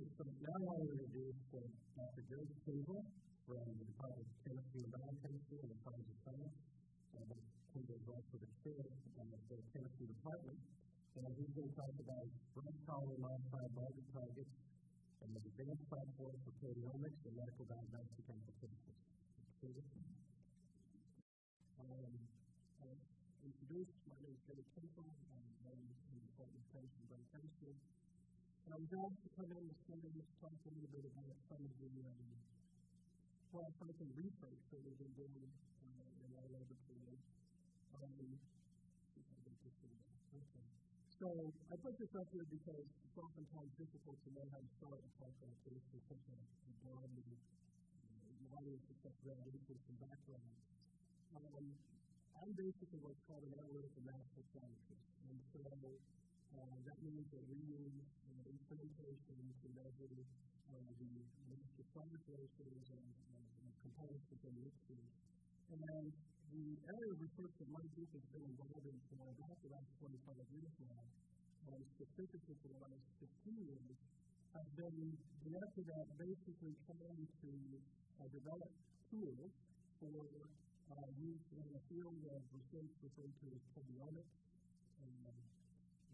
right, so now I want to introduce uh, Dr. Gary Kinsel from the Department of Chemistry and Biochemistry and the College of Science. Uh. Kinsel is also the chair of the chemistry department. And he's going to talk about brush polymer modified target targets and the advanced platform for proteomics and medical diagnostic applications. Um, uh, introduced, my name is Gary Kinsel. I'm the Department of Chemistry and Biochemistry. And I was asked to come in this morning to talk a little bit about some of the, um, well, some of the research that we've been doing uh, in our laboratory. Um, okay. So I put this up here because it's oftentimes difficult to know how to start a talk like this with such a, a broad uh, audience with such broad interest and background. Um, I'm basically what's called an analytical mass spectrometrist. And so uh, that means that we use uh, instrumentation to measure uh, the mass spectrometers and uh, components within the mixture. And the area of research that my group has been involved in for about the last 25 years now, and specifically for the last 15 years, has been directed at basically trying to uh, develop tools for uh, use in the field of research referred to as proteomics,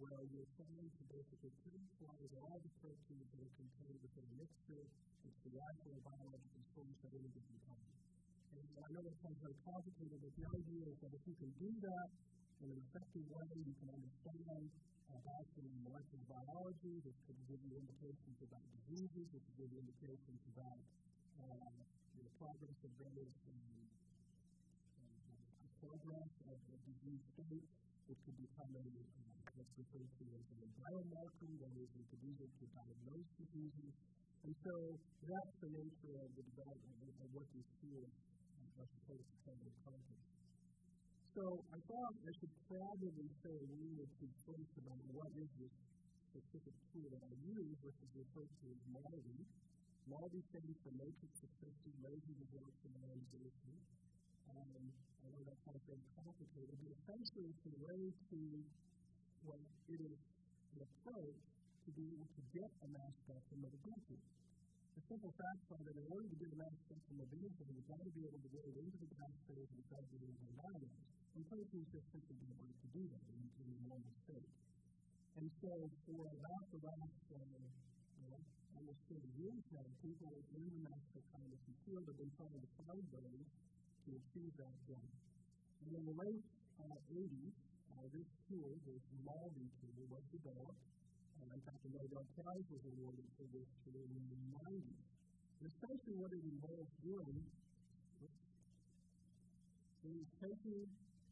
where you're trying to basically characterize all the proteins that are contained within a mixture into the actual biological source at any given time. And I know that sounds very complicated, but the idea is that if you can do that in an effective way, you can understand about the molecular biology, this could give you indications about diseases, this could give you indications about uh, the progress of various um, uh, progress of, of disease states. It could a, uh, what's referred to as a biomarker, that is, you could use it to diagnose diseases. And so that's the nature of the development of, what these tools are supposed to try to accomplish. So I thought I should probably say a or two first about what is this specific tool that I use, which is referred to as MALDI. MALDI stands for Matrix Assisted Laser Desorption Ionization. Um, I know that sounds very complicated, but essentially it's a way to, well, it is an approach to be able to get a mass spectrum of a protein. The simple fact is that in order to get a mass spectrum of anything, you've got to be able to get it into the phase and it into the. And proteins just simply don't want to do that in, in the normal state. And so for about the last, uh, almost 30 years now, people in the mass spectrometry field have been trying to find ways to achieve that goal. And in the late uh, 80s, uh, this tool, this MALDI tool, was developed. Uh, in fact, the Nobel Prize was awarded for this tool in the 90s. And essentially what it involves doing is taking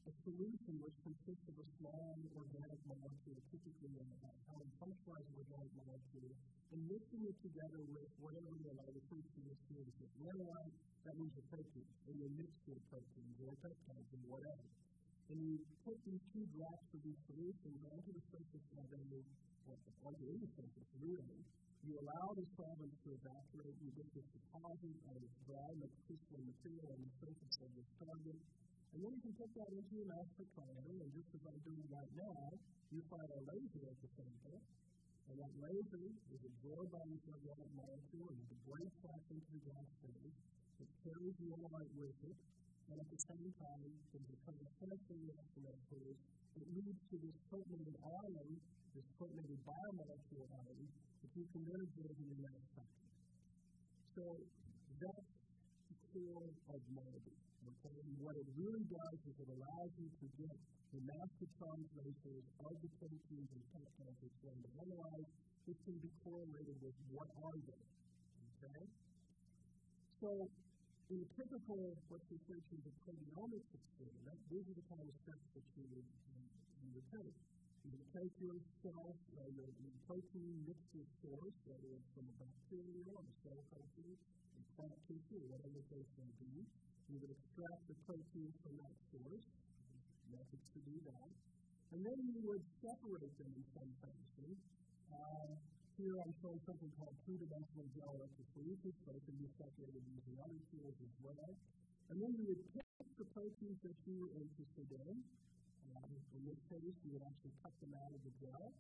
a solution which consists of a small organic molecule, typically a highly functionalized organic molecule, and mixing it together with whatever know, refer to of analyte, that means a protein, and a mixture of proteins or peptides or whatever. And you put these two drops of these solutions onto the surface of a, onto any surface, really. You allow the solvent to evaporate, you get this deposit of dry crystalline material on the surface of this target, and then you can put that into your mass spectrometer, and just as I'm doing right now, you fire a laser at the sample, and that laser is absorbed by this organic molecule and breaks off into the gas phase. It carries the analyte with it, and at the same time, a kind of chemical reaction that occurs that leads to this protonated ion, this protonated biomolecule ion, that you can observe in your mass. So that's the core of MALDI. Okay? And what it really does is it allows you to get the master translations of the proteins and peptides that you're going to analyze, which can be correlated with what are they. Okay? So, in a typical, what's referred to as a proteomics experiment, these are the kind of steps that you would, you take. You would take your cell, uh, your, your protein mixture source, whether it's from a bacteria or a cell culture, a plant tissue, whatever the case may be. You would extract the protein from that source, methods to do that, and then you would separate them in some fashion. Uh, here I'm showing something called two-dimensional gel electrophoresis, but it can be separated using other tools as well. And then you would pick the proteins that you were interested in. Um, in this case, you would actually cut them out of the gel.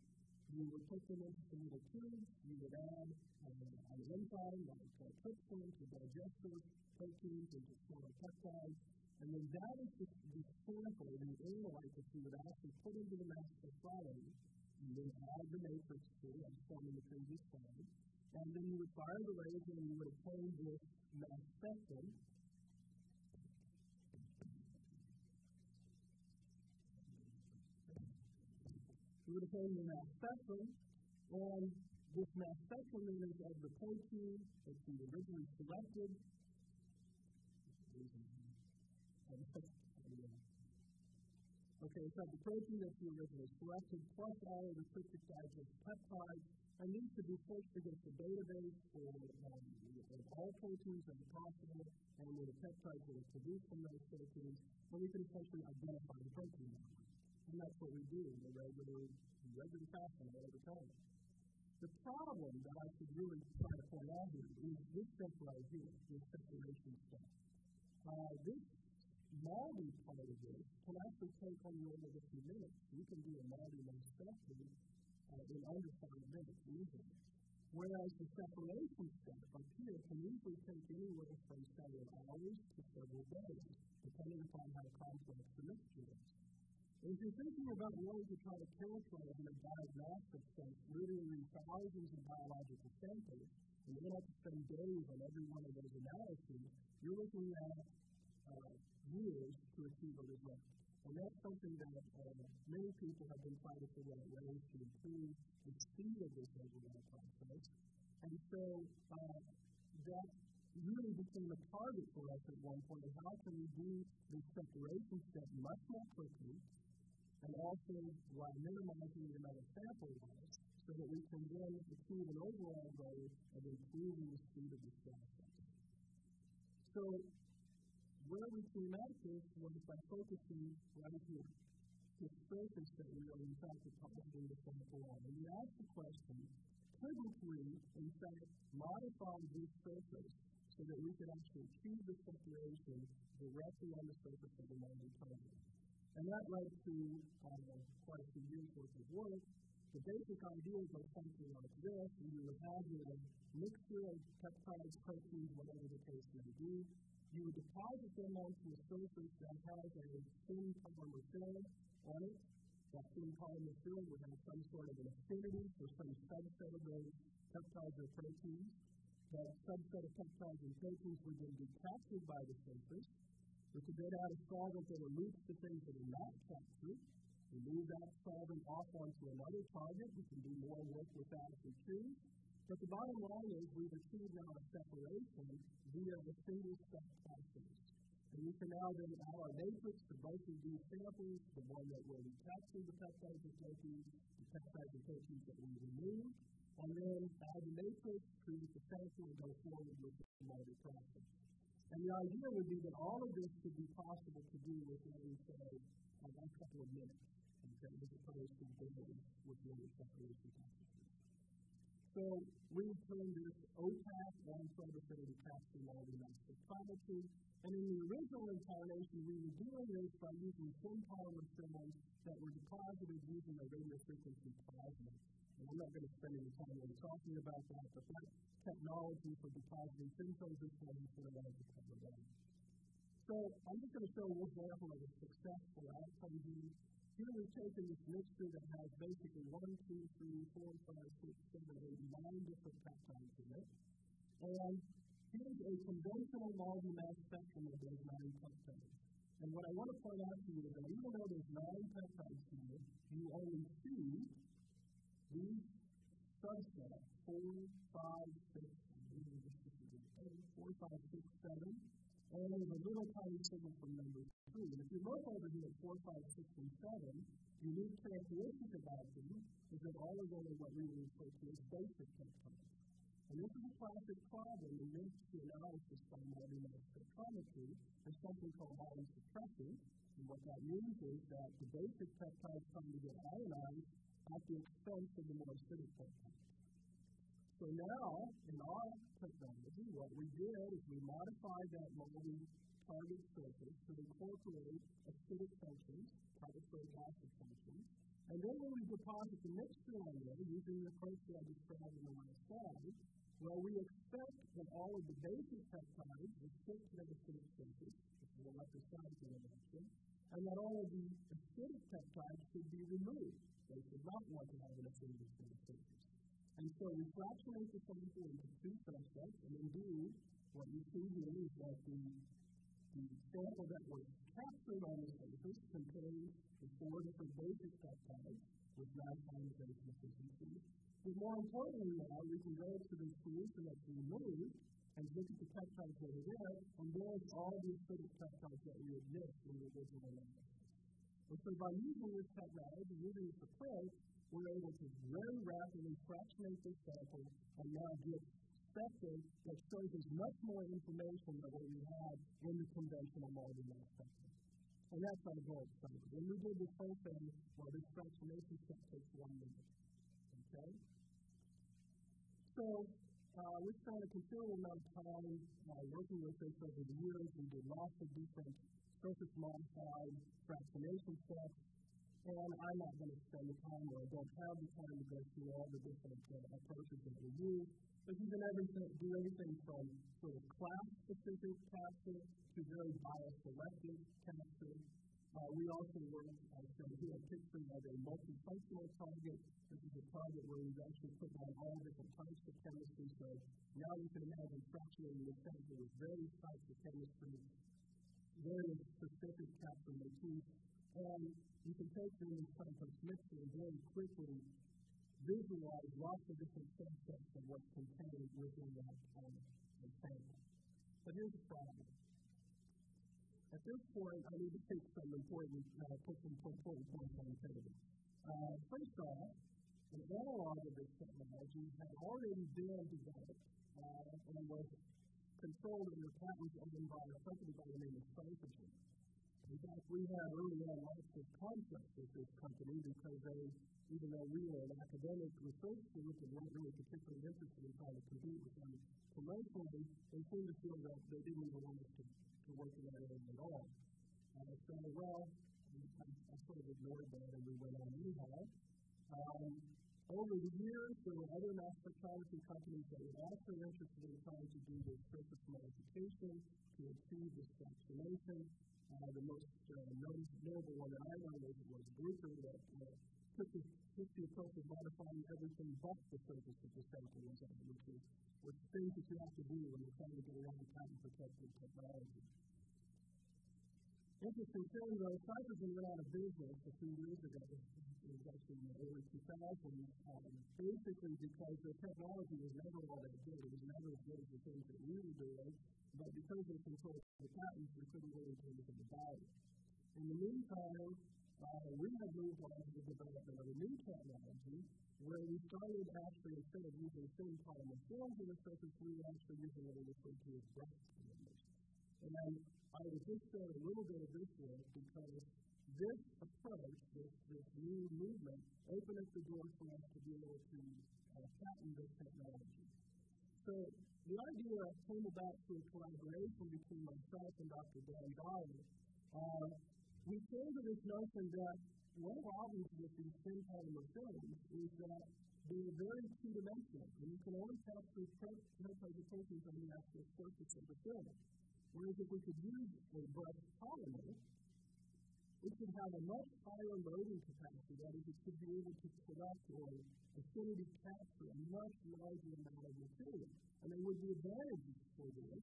You would put them into some little tubes. You would add um, enzyme like uh, trypsin to digest those proteins into smaller peptides. And then that is the, the sample, the analyte that you would actually put into the mass spectrometer. Then add the matrix to it, as shown in the previous slide. And then you would fire the laser and you would obtain this mass spectrum. You would obtain the mass spectrum, and this mass spectrum is of the protein that you originally selected. Okay, so the protein that you originally selected plus all of the tryptic digest peptides and needs to be searched against the database for um, all proteins that are possible and the peptides that are produced from those proteins, and we can essentially identify the protein And that's what we do in the regular, regular fashion all the time. The problem that I should really try to point out here is this step right here, this separation step. Uh, this MALDI part of this can actually take on the of a few minutes. You can do a mass spectrum uh, in under five minutes easily. Whereas the separation step up here can usually take anywhere from several hours to several days, depending upon how complex the mixture is. If you're thinking about wanting to try to characterize in a diagnostic sense, literally thousands of biological samples, and you're going to have to spend days on every one of those analyses, you're looking at uh, years to achieve a result. And that's something that uh, many people have been trying to figure out ways to improve the speed of this overall process. And so uh, that really became a target for us at one point. How can we do the separation step much more quickly and also while minimizing the amount of sample loss so that we can then achieve an overall goal of improving the speed of this process. So where we came at this was by focusing right here, the surface that we are in fact depositing the sample on. And we asked the question, could we, in fact, modify this surface so that we could actually achieve the separation directly on the surface of the MALDI target? And that led to uh, quite a few years worth of work. The basic ideas are something like this. You would have your mixture of peptides, proteins, whatever the case may be you would deposit them onto a surface that has a thin polymer film on it. That thin polymer film would have some sort of an affinity for some subset of those peptides or proteins. That subset of peptides and proteins would then be captured by the surface. We could then add a solvent that elutes the things that are not captured. We move that solvent off onto another target. We can do more work with that if we choose. But the bottom line is we've achieved now a separation via a single step process. And we can now then add our matrix to both of these samples, the one that will capture the peptides and proteins, the peptides and proteins that we remove, and then add the matrix, create the sample, and go forward with the MALDI process. And the idea would be that all of this could be possible to do within, say, a couple of minutes, okay, as opposed to days with the separation processes. So we term this OPAC, one capture MALDI mass spectrometry. And in the original incarnation, we were doing this by using thin polymer films that were deposited using a radio frequency plasma. And I'm not going to spend any time really talking about that, but that technology for depositing thin films is going to cover that. So I'm just going to show an example of a successful outcome here. Here we've taken this mixture that has basically one, two, three, four, five, six, seven, eight, nine different peptides in it. And here's a conventional MALDI mass spectrum of those nine peptides. And what I want to point out to you is that even though there's nine peptides here, you only see these subsets, four, five, six, four, five, six, seven, and a little tiny signal from number three. And if you look over here at four, five, six, and seven, the unique characteristic about them is that all of them are what we would refer to as basic peptides. And this is a classic problem in to analysis by MALDI mass spectrometry. There's something called ion suppression. And what that means is that the basic peptides come to get ionized at the expense of the more acidic peptides. So now, in our technology, what we did is we modified that MALDI target surface to incorporate acidic functions, carboxylic acid functions, and then when we deposit the mixture on there, using the approach that I described in the last slide, Well, we expect that all of the basic peptides, the six negative spaces, which is electrostatic interaction, and that all of the acidic peptides should be removed. They should not want to have an acidic spaces. And so we fractionate the sample into two subsets, and indeed, what you see here is that the, the sample that was captured on the surface contains the four different basic peptides with nine ionization efficiency. But more importantly now, we can go to the solution that's removed and look at the peptides that are there, and there's all the acidic peptides that we missed in the original analysis. And so by using this technology, using this approach, we're able to very rapidly fractionate this sample and now get spectrum that shows us much more information than what we had in the conventional MALDI mass spectrum. And that's our goal. So when we did this whole thing, well, this fractionation step takes one minute. Okay? So uh, we spent a considerable amount of time uh, working with this over the years. We did lots of different surface modified fractionation steps. And I'm not going to spend the time, or don't have the time to go through all the different uh, approaches that we use. But you can everything, do everything from sort of class-specific capture to very bioselective capture. Uh, we also work, uh, so here picture of a multifunctional target. This is a target where we've actually put on all different types of chemistry. So now you can imagine fractionating the sample with various types of chemistry, various specific capture motifs, and you can take these complex mixture and very quickly visualize lots of different subsets of what's contained within that um, sample. But here's the problem. At this point, I need to take some important, uh, put some important points on the table. Uh, first off, an analog of this technology had already been developed uh, and was controlled under patents owned by a company by the name of Ciphergen. In fact, we had early on lots of conflicts with this company because they, even though we were an academic research group and weren't really particularly interested in trying to compete with them commercially, they seemed to feel that they didn't even want us to to work in that area at all. And I said, well, I, I sort of ignored that and we went on anyhow. Um, over the years, there were other mass spectrometry companies that were also interested in trying to do this surface modification to achieve this fractionation. Uh, the most uh, notable one that I know was, was Bruker that uh, took, the, took the approach of modifying everything but the surface of the on, which is which things that you have to do when you're trying to get around patent protected technology. Interesting thing though, Ciphergen went out of business a few years ago. It was actually in the early 2000s, um, basically because the technology was never all that good. It was never as good as the things that we were doing, but because they controlled the patents, we couldn't really do anything about it. In the meantime, uh, we have moved on to the development of a new technology where we started actually, instead of using thin polymer films in the surface, we were actually using what we refer to as polymers. And I would just share a little bit of this work because this approach, this, this new movement, opened up the door for us to be able to uh, patent this technology. So the idea came about through a collaboration between myself and Dr. Dan Dyer. Uh, we came to this notion that one of the problems with these thin polymer films is that they're very two-dimensional, and you can only capture peptide on the actual surface of the film. Whereas if we could use a brushed polymer, it could have a much higher loading capacity. That is, it could be able to collect or affinity capture a much larger amount of material. And there would be advantages for this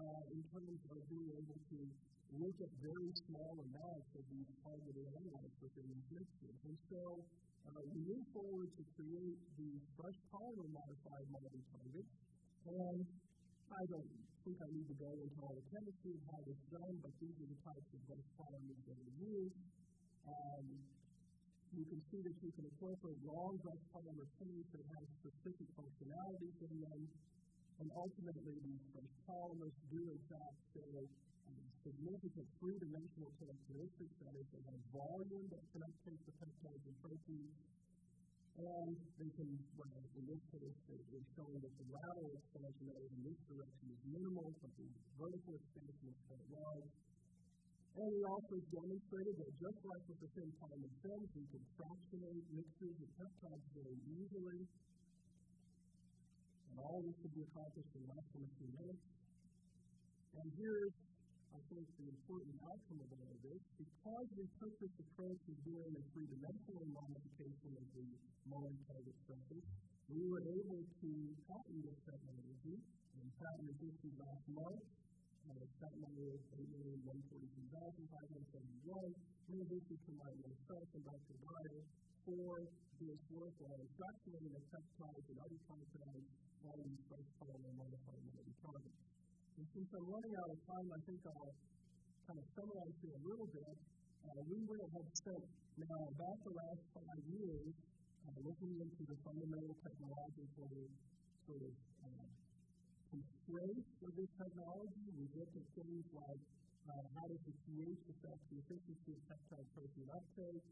uh, in terms of being able to look at very small amounts of these targeted analytes within these mixtures. And so uh, we move forward to create these brush polymer modified MALDI targets. And I don't think I need to go into all the chemistry of how is done, but these are the types of brush polymers that we use. Um, you can see that you can incorporate long brush polymer chains that have specific functionalities in them. And ultimately, brush polymers do, in fact, show significant three-dimensional characteristics, that is, they have volume that uptake the peptides and proteins, and they can, well, in this case, they're showing that the lateral expansion that is in this direction is minimal, but the vertical expansion is quite large. And we also demonstrated that just like with the thin polymer films, we can fractionate mixtures of peptides very easily. All this could be accomplished in less than a few minutes. And here's, I think, the important outcome of all of this. Because we took this approach of doing a three-dimensional modification of the MALDI target surface, we were able to patent this technology. And patent was issued last month. Uh, patent number is 8,143,571. We have issued to my myself and Dr. Dyer for this work on fractionating the peptides and other compounds on these brush polymer modified targets. And since I'm running out of time, I think I'll kind of summarize here a little bit. Uh, we will have spent now about the last five years uh, looking into the fundamental technological sort of uh, constraints of this technology. We've looked at things like uh, how does the pH affect the efficiency of peptide protein uptake,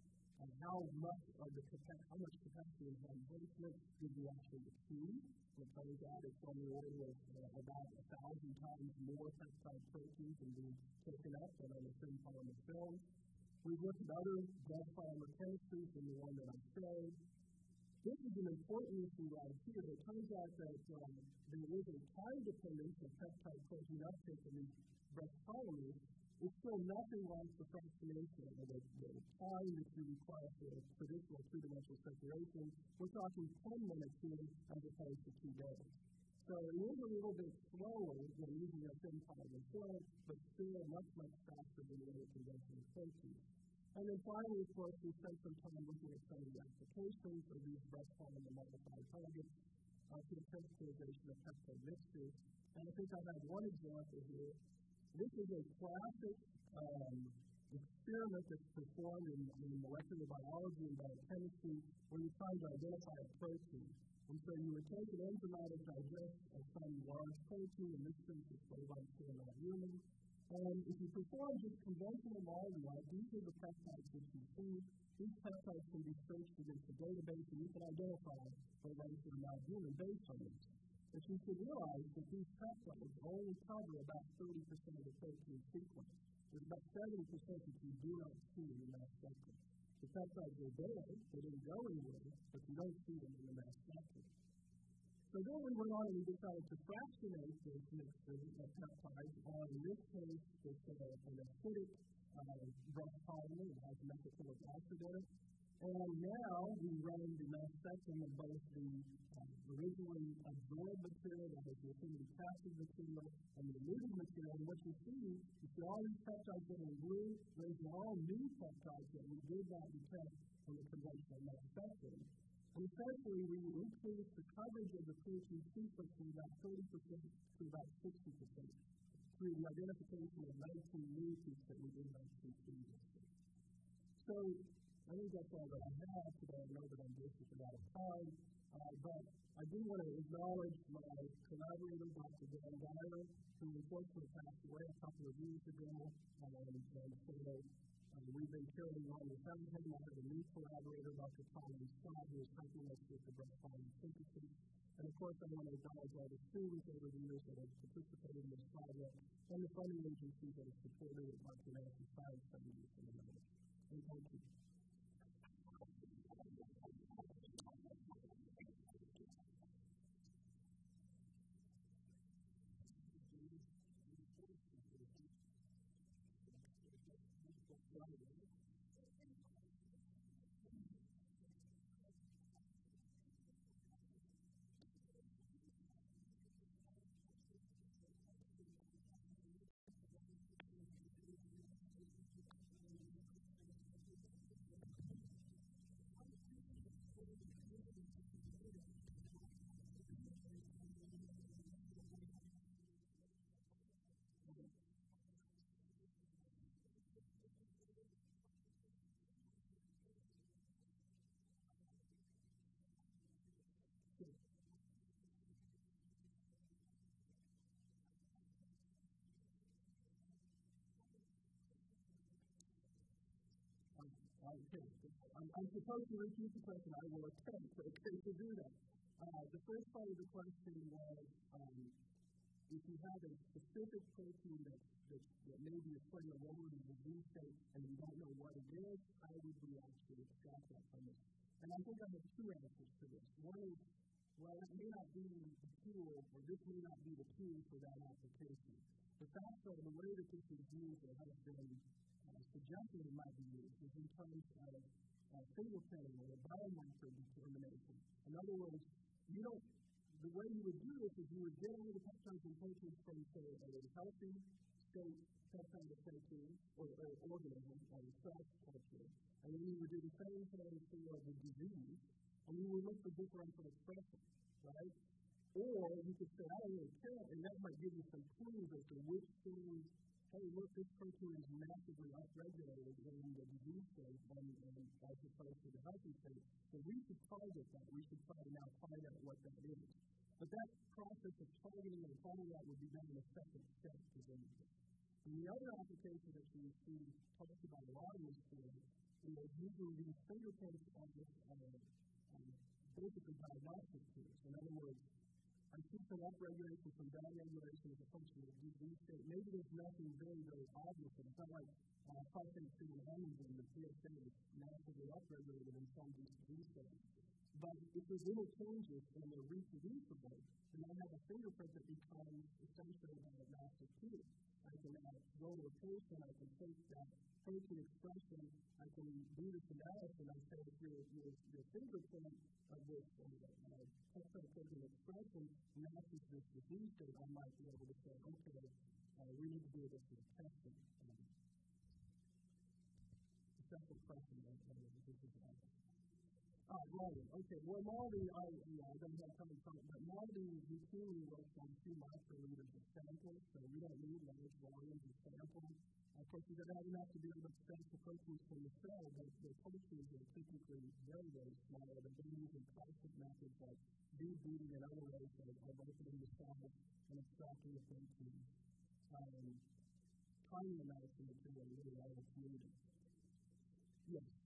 and how much of the capacity, how much capacity and transmission did we actually achieve. It turns out it's on the order of uh, about a thousand times more peptide proteins than being taken up than on the thin polymer films. We've looked at other brush polymer chemistries than the one that I showed. This is an important issue right here. It turns out that um, there is a time dependence of peptide protein uptake in these brush polymers it's still nothing like the fractionation or the, time that you require for a traditional two-dimensional separation. We're talking 10 minutes here as opposed to two days. So it is a little bit slower than using a thin polymer film, but still much, much faster than the other conventional proteins. And then finally, of course, we spent some time looking at some of the applications of these brush polymer modified targets uh, to the crystallization of peptide mixtures. And I think I have one example here this is a classic um, experiment that's performed in, in molecular biology and biochemistry where you're trying to identify a protein. And so you would take an enzymatic digest of some large protein, in this case it's flavin human, and if you perform just conventional molecule, these are the peptides that you see. These peptides can be searched against the database, and you can identify flavin human based on this. But you should realize that these peptides only cover about 30% of the protein sequence. There's about 70% that you do not see in the mass spectrum. The peptides are there, they didn't go anywhere, but you don't see them in the mass spectrum. So then we went on and we decided to fractionate this mixture of peptides on, in this case, it's an acidic uh, brush polymer that has methacrylic acid in it. And now we run the mass spectrum of both the uh, originally absorbed material, that is the affinity passive material, and the eluted material. And what you see, you see all these peptides that are blue, those all new peptides that we did not detect from the conventional spectrum. And essentially, we increased the coverage of the protein sequence from about 30% to about 60% through the identification of 19 new peaks that we did not see previously. So I think that's all that I have today. I know that I'm basically out of time. Uh, but I do want to acknowledge my collaborator, Dr. Dan Dyer, who unfortunately passed away a couple of years ago. Um, and so uh, we've been carrying on without him. I have a new collaborator, Dr. Colin Scott, who is helping us with the brush polymer synthesis. And of course, I want to acknowledge all the students over the years that have participated in this project and the funding agencies that have supported it, like the Science Foundation and others. And thank you. God. Okay. I'm, I'm supposed to repeat the question. I will attempt okay, to do that. Uh, the first part of the question was um, if you have a specific protein that, that, that maybe is playing a role in the disease state and you don't know what it is, how would we actually extract that from it? And I think I have two answers to this. One is well, that may not be the tool, or this may not be the tool for that application. The fact that the way that this is used has been uh, suggested it might be is in terms of uh, fingerprinting or biomarker determination. In other words, you don't, the way you would do this is you would get all the peptides and proteins from, say, a healthy state peptide or protein or, or organism or cell culture, and then you would do the same thing for the disease, and you would look for differential expression, right? Or you could say, I don't really care, and that might give you some clues as to which things hey, look, this protein is massively upregulated in the disease state and, and as opposed to the healthy state. So we should target that. We should try to now find out what that is. But that process of targeting and finding out would be done in a second step, presumably. And the other application that we see talked about a lot in this field is using these fingerprints as uh, um, basically diagnostic tools. In other words, I see some upregulation, some downregulation as a function of disease state. Maybe there's nothing very, very obvious. It's not like uh, phosphate in the the PSA is massively upregulated in some disease states. But if there's little changes and they're reproducible, then I have a fingerprint that becomes essentially a diagnostic tool. I can uh, go to a patient, I can take that protein expression, I can do this analysis, and I say your, your, your fingerprint of this uh, uh, expression matches this disease state, I might be able to say, okay, uh, we need to do for testing. Um, the second question that uh, this is about. Oh, Maldi. Okay, well, Maldi, I, you know, I don't have time to talk, but Maldi routinely works on two microliters of samples, so we don't need large volumes of samples. I think you not enough to be able to sense the proteins from the cell, but the proteins are typically very, very small, and they use classic plastic methods like debeating and other ways of opening the cell and extracting the protein. Um, tiny amounts of material really out of the community. Yes,